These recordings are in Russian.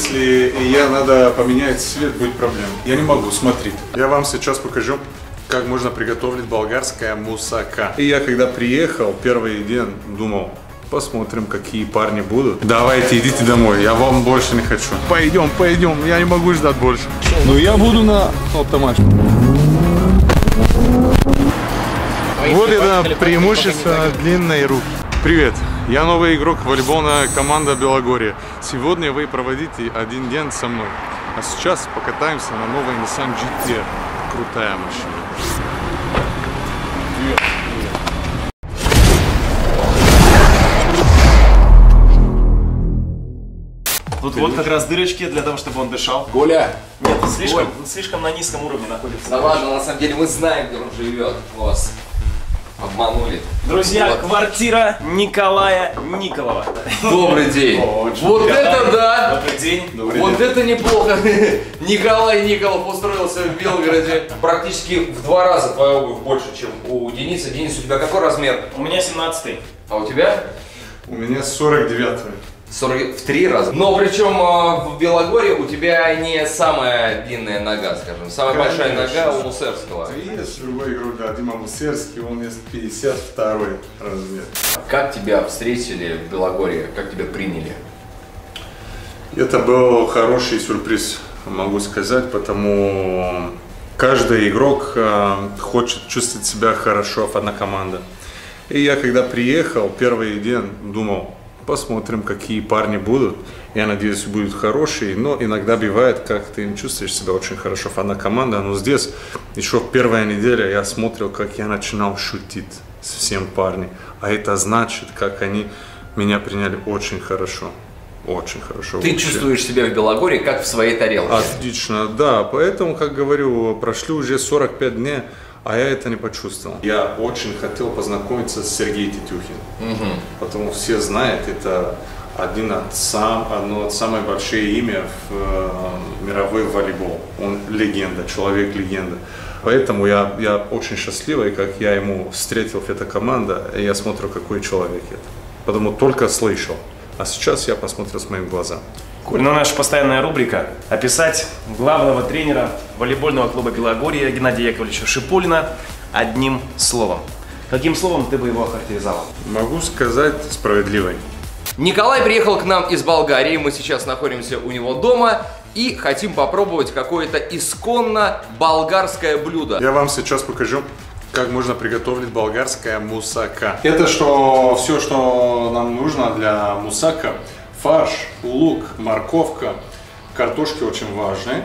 если я надо поменять цвет, будет проблема. Я не могу, смотреть. Я вам сейчас покажу, как можно приготовить болгарское мусака. И я когда приехал, первый день думал, посмотрим, какие парни будут. Давайте, идите домой, я вам больше не хочу. Пойдем, пойдем, я не могу ждать больше. Ну, я буду на автомате. Вот это преимущество длинной руки. Привет, я новый игрок волейбольная команда Белогорье. Сегодня вы проводите один день со мной. А сейчас покатаемся на новой Nissan GT. Крутая машина. Тут вот как раз дырочки для того, чтобы он дышал. Коля, Нет, слишком, слишком на низком уровне находится. да ладно, на самом деле мы знаем, где он живет. Вас обманули. Друзья, Вот. квартира Николая Николова. Добрый день. Вот это да! Добрый день. Вот это неплохо. Николай Николов устроился в Белгороде. Практически в два раза твоя обувь больше, чем у Дениса. Денис, у тебя какой размер? У меня 17-й. А у тебя? У меня 49 40 в три раза. Но причем э, в Белогорье у тебя не самая длинная нога, скажем. Самая большая Конечно. нога у Мусерского. Есть любой игрок, да, Дима Мусерский, он есть 52 размер. Как тебя встретили в Белогорье? Как тебя приняли? Это был хороший сюрприз, могу сказать, потому каждый игрок э, хочет чувствовать себя хорошо в одной команде. И я когда приехал, первый день думал, посмотрим, какие парни будут. Я надеюсь, будут хорошие, но иногда бывает, как ты не чувствуешь себя очень хорошо в одной команде. Но здесь еще в первой неделе я смотрел, как я начинал шутить с всем парнями. А это значит, как они меня приняли очень хорошо. Очень хорошо. Ты вообще. чувствуешь себя в Белогорье как в своей тарелке. Отлично, да. Поэтому, как говорю, прошли уже 45 дней, а я это не почувствовал. Я очень хотел познакомиться с Сергеем Тетюхиным. Потому все знают, это один от сам, одно от самых больших имя в э, мировой волейбол. Он легенда, человек-легенда. Поэтому я, я очень счастливый, как я ему встретил в этой команде, и я смотрю, какой человек это. Потому только слышал. А сейчас я посмотрел с моим глазам. Коль, ну наша постоянная рубрика «Описать главного тренера волейбольного клуба Белогорья Геннадия Яковлевича Шипулина одним словом». Каким словом ты бы его охарактеризовал? Могу сказать справедливый. Николай приехал к нам из Болгарии. Мы сейчас находимся у него дома и хотим попробовать какое-то исконно болгарское блюдо. Я вам сейчас покажу, как можно приготовить болгарское мусака. Это что все, что нам нужно для мусака. Фарш, лук, морковка, картошки очень важные.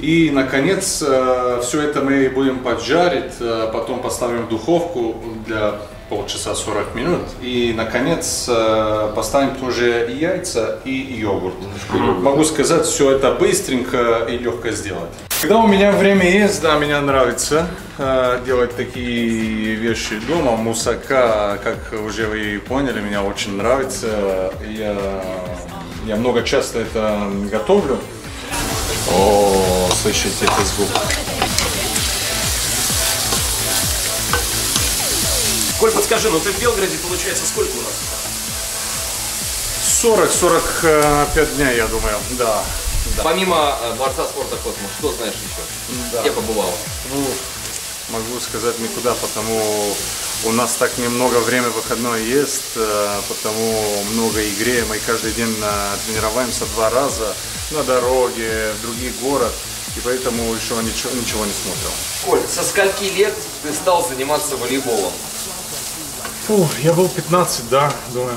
И, наконец, все это мы будем поджарить, э, потом поставим в духовку для полчаса 40 минут. И, наконец, э, поставим тоже и яйца и йогурт. Могу сказать, все это быстренько и легко сделать. Когда у меня время есть, да, мне нравится э, делать такие вещи дома. Мусака, как уже вы поняли, меня очень нравится. Я, я много часто это готовлю. О, слышите этот звук? Коль, подскажи, ну ты в Белгороде, получается, сколько у нас? 40-45 дней, я думаю, да. Помимо э, Дворца спорта Космос, что знаешь еще? Да. Где побывал? Ну, могу сказать никуда, потому у нас так немного время выходное есть, э, потому много игре. Мы каждый день э, тренируемся два раза на дороге, в других город, и поэтому еще ничего, ничего не смотрел. Коль, со скольки лет ты стал заниматься волейболом? Фу, я был 15, да, думаю.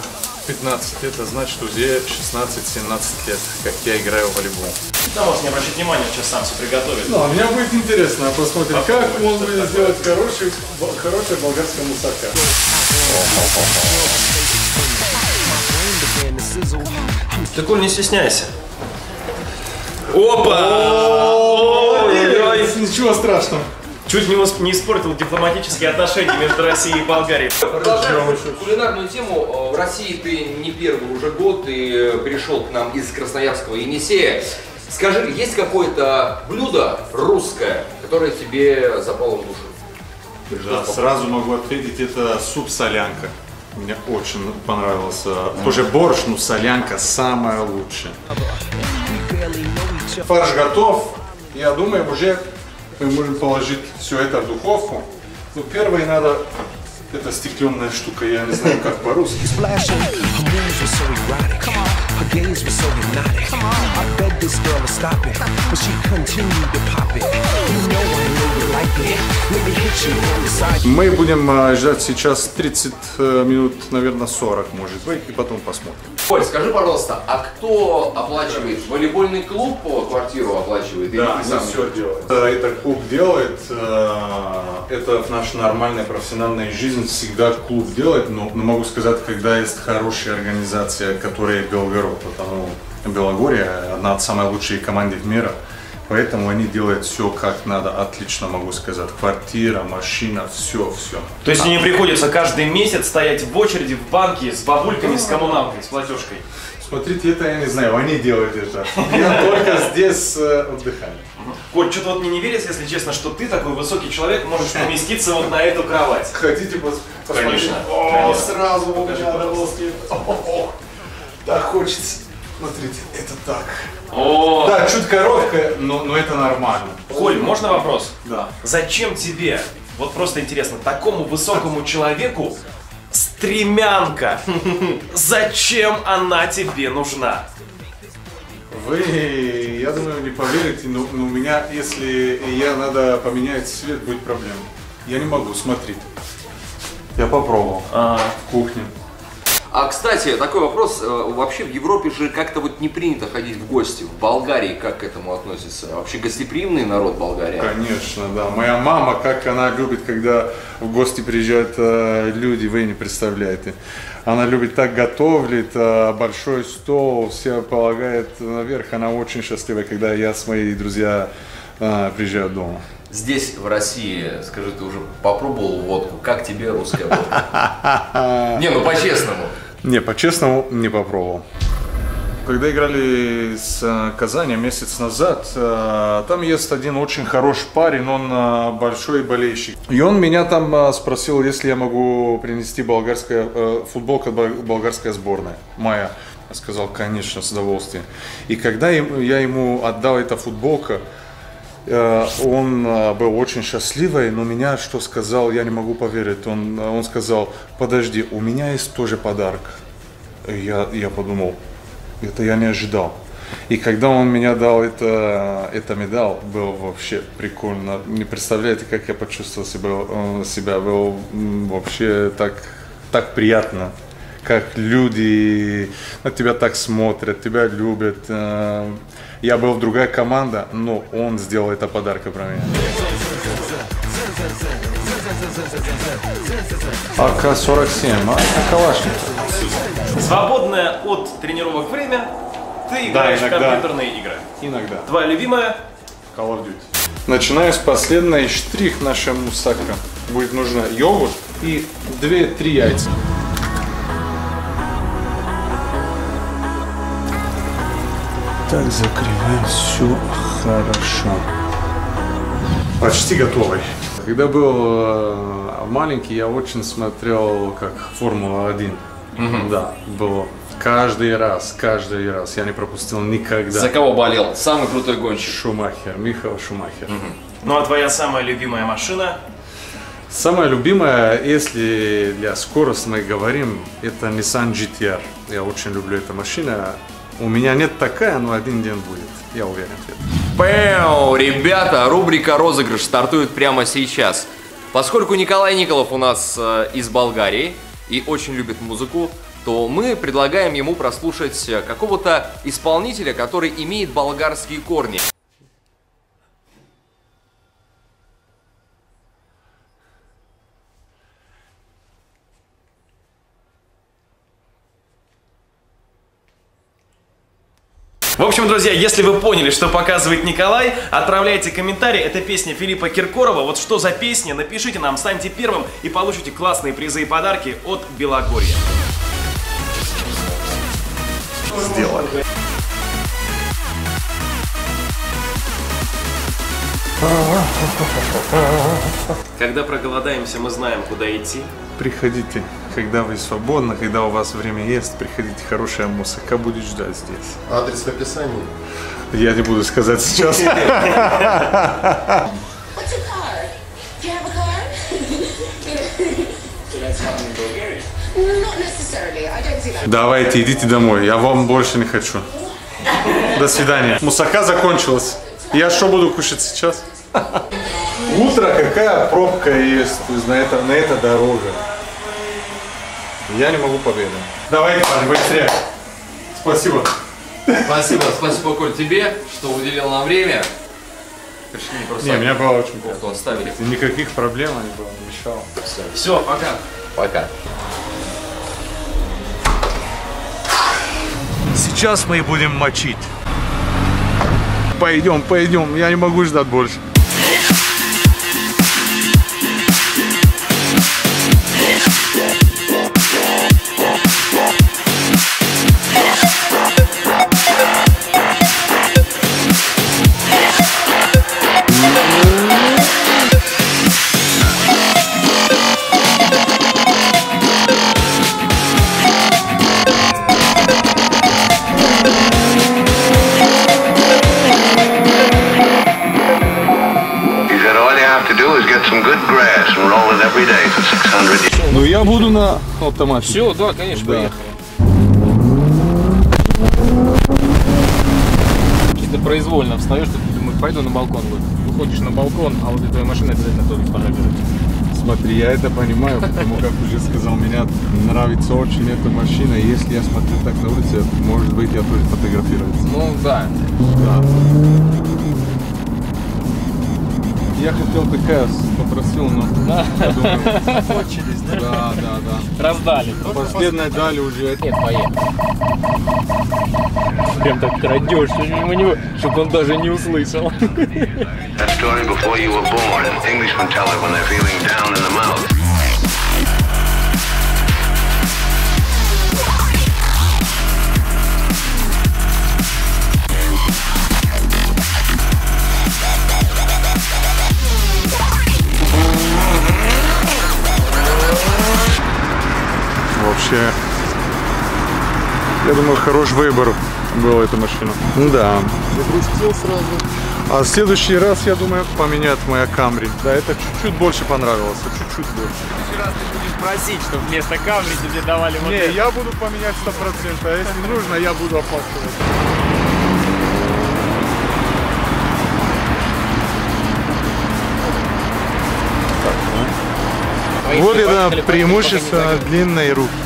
15 это значит уже 16-17 лет, как я играю в волейбол. Да, можешь не обращать внимания, сейчас сам все приготовит. Ну, а мне будет интересно посмотреть, как можно сделать хороший, хороший болгарский мусака. Ты, Коль, не стесняйся. Опа! Ой-ой-ой. Ничего страшного. Чуть не, не испортил дипломатические отношения между Россией и Болгарией. Продолжаем кулинарную тему. Э, В России ты не первый уже год, ты пришел к нам из Красноярского Енисея. Скажи, есть какое-то блюдо русское, которое тебе запало в душу? Да, сразу могу ответить, это суп-солянка. Мне очень понравился. Тоже борщ, но солянка самая лучшая. Фарш готов. Я думаю, уже мы можем положить все это в духовку. Ну, первое надо... Это стекленная штука, я не знаю, как по-русски. Flashing, her moves were so erotic. Her gaze was so hypnotic. I begged this girl to stop it, but she continued to Мы будем а, ждать сейчас 30 э, минут, наверное, 40, может быть, и потом посмотрим. Коль, скажи, пожалуйста, а кто оплачивает? Волейбольный клуб квартиру оплачивает? Или Да, они сам? все делают. Э, Это клуб делает, э, это в наша нормальная профессиональная жизнь всегда клуб делает, но, но могу сказать, когда есть хорошая организация, которая Белгород, потому Белогория одна из самых лучших команд в мире, поэтому они делают все как надо, отлично могу сказать. Квартира, машина, все, все. То есть мне приходится каждый месяц стоять в очереди в банке с бабульками, с коммуналкой, с платежкой. Смотрите, это я не знаю, они делают это. Я только здесь э, отдыхаю. Коль, что-то вот мне не верится, если честно, что ты такой высокий человек можешь поместиться вот на эту кровать. Хотите пос- посмотреть? Конечно, О, сразу у меня Так хочется. Смотрите, это так. О, Да, чуть короткое, но, но это нормально. Коль, можно вопрос? Да. Зачем тебе, вот просто интересно, такому высокому человеку стремянка? Зачем она тебе нужна? Вы, я думаю, не поверите, но, но у меня, если я надо поменять цвет, будет проблема. Я не могу, смотрите. Я попробовал. А, В кухне. А, кстати, такой вопрос. Э, Вообще в Европе же как-то вот не принято ходить в гости. В Болгарии как к этому относится? Вообще гостеприимный народ Болгария? Конечно, да. Моя мама, как она любит, когда в гости приезжают э, люди, вы не представляете. Она любит так готовит, э, большой стол, все полагает наверх. Она очень счастлива, когда я с моими друзьями приезжаю дома. Здесь, в России, скажи, ты уже попробовал водку? Как тебе русская водка? Не, ну по-честному. Не, по-честному, не попробовал. Когда играли с э, Казани месяц назад, э, там есть один очень хороший парень, он э, большой болельщик. И он меня там спросил, если я могу принести болгарская, футболка бол- болгарская сборная, моя. Сказал, конечно, с удовольствием. И когда я ему отдал эта футболка, Он э, был очень счастливый, но меня что сказал, я не могу поверить. Он, он сказал, подожди, у меня есть тоже подарок. Я, я подумал, это я не ожидал. И когда он меня дал это, это медаль, было вообще прикольно. Не представляете, как я почувствовал себя, э, себя было вообще так, так приятно. Как люди на тебя так смотрят, тебя любят. Э, Я был в другая команда, но он сделал это подарка про меня. АК-47, а? Калашников. свободное от тренировок время, ты играешь в иногда. компьютерные игры. Иногда. Твоя любимая? Call of Duty. Начиная с последней штрих нашего мусака. Будет нужно йогурт и 2-3 яйца. Так закрываем все хорошо. Почти готовый. Когда был э, маленький, я очень смотрел как Формула-1. Да, было каждый раз, каждый раз. Я не пропустил никогда. За кого болел? Самый крутой гонщик. Шумахер, Михаил Шумахер. Ну а твоя самая любимая машина? Самая любимая, если для скорости мы говорим, это Nissan GTR. Я очень люблю эту машину. У меня нет такая, но один день будет. Я уверен в. Пэу, ребята, рубрика «Розыгрыш» стартует прямо сейчас. Поскольку Николай Николов у нас э, из Болгарии и очень любит музыку, то мы предлагаем ему прослушать э, какого-то исполнителя, который имеет болгарские корни. В общем, друзья, если вы поняли, что показывает Николай, отправляйте комментарий. Это песня Филиппа Киркорова. Вот что за песня, напишите нам, станьте первым и получите классные призы и подарки от Белогорья. Сделали. Когда проголодаемся, мы знаем, куда идти. Приходите когда вы свободны, когда у вас время есть, приходите, хорошая музыка будет ждать здесь. Адрес в описании. Я не буду сказать сейчас. Давайте, идите домой, я вам больше не хочу. До свидания. Мусака закончилась. Я что буду кушать сейчас? Утро, какая пробка есть на, это, на этой дороге. Я не могу победить. Давайте, парни, быстрее. Спасибо. Спасибо, спасибо, Коль, тебе, что уделил нам время. Пришли не просто Не, меня было очень плохо. оставили. Никаких проблем не было, не мешало. Все, пока. Пока. Сейчас мы будем мочить. Пойдем, пойдем, я не могу ждать больше. На автомате. Все, да, конечно, поехали. Чисто произвольно встаешь, ты думаешь, пойду на балкон. Вот. Выходишь на балкон, а возле твоей машины обязательно кто-то сфотографирует. Смотри, я это понимаю, потому как уже сказал, мне нравится очень эта машина. Если я смотрю так на улице, может быть, я тоже фотографироваться. Ну да. Да. Я хотел такая, попросил, но я думаю, Закончились, да? да, да, да. Раздали. Последние дали уже. Нет, поехали. Прям так крадешь мимо него, чтобы он даже не услышал. That story before you were born. Englishmen tell it when they're feeling down in the mouth. Вообще, я думаю, хороший выбор был эта машина. Да. Загрустил сразу. А в следующий раз, я думаю, поменять моя Камри. Да, это чуть-чуть больше понравилось, чуть-чуть больше. раз ты будешь просить, чтобы вместо камня тебе давали вот Не, это. я буду поменять 100%, а если нужно, я буду опасывать. Поехали, Вот это преимущество длинной руки.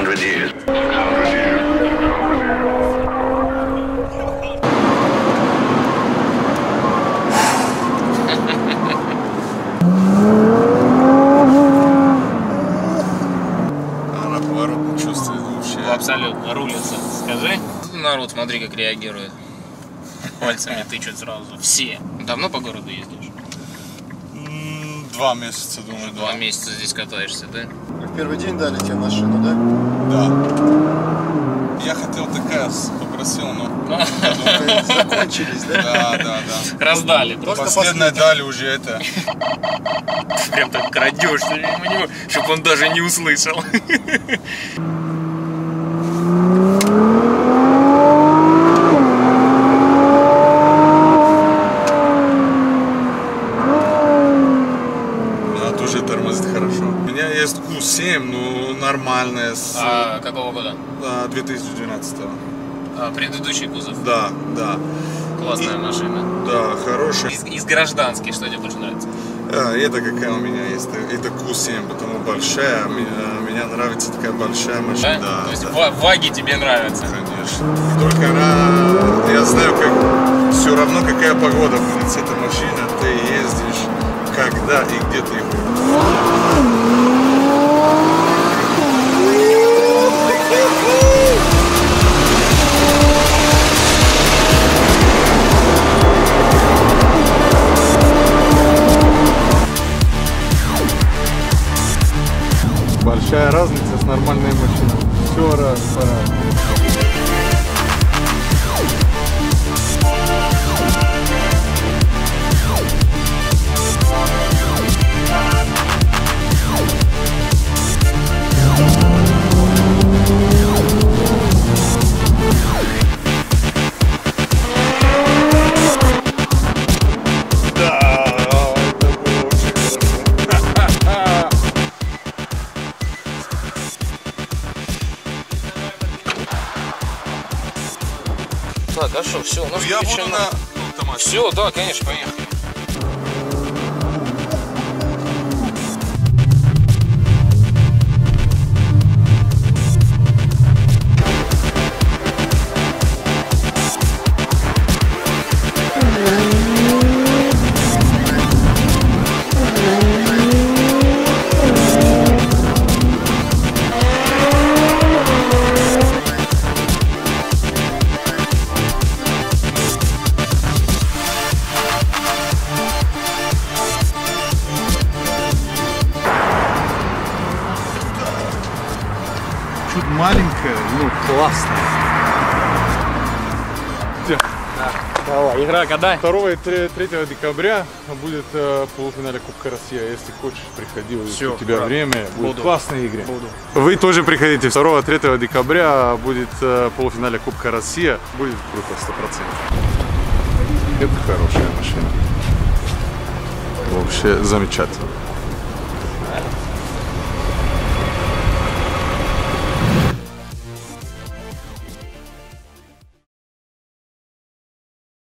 600 years. 600 years. Она поворот не чувствует вообще. Абсолютно, рулится. Скажи. Народ, смотри, как реагирует. Пальцами тычут сразу. Все. Давно по городу ездишь? Два месяца, думаю, Два месяца здесь катаешься, да? В первый день дали тебе машину, да? Да. Я хотел ТКС, попросил, но... Закончились, да? Да, да, да. Раздали. Последнее дали уже это. Прям так крадешь чтобы он даже не услышал. Она тоже тормозит хорошо. У есть Q7, ну нормальная, с А какого года? а, 2012 А, предыдущий кузов. Да, да, Классная машина. да, хорошая. Из, из гражданских, что тебе больше нравится? А, это какая у меня есть, это Q7, потому большая, меня, меня нравится такая большая Да? машина. Да, То есть да, ва- ваги тебе нравятся. конечно. Только она, я знаю, как все равно какая погода будет с этой машиной, ты ездишь, когда и где ты все, у нас Я буду на. Все, да, конечно, поехали. Давай, игра когда? 2 и 3 декабря будет э, полуфинале Кубка России. А Если хочешь, приходи, Всё, у тебя брат. время. Будет Буду. классные игры. Буду. Вы тоже приходите. 2-3 декабря будет э, полуфинале Кубка Россия. Будет круто, 100%. Это хорошая машина. Вообще замечательно.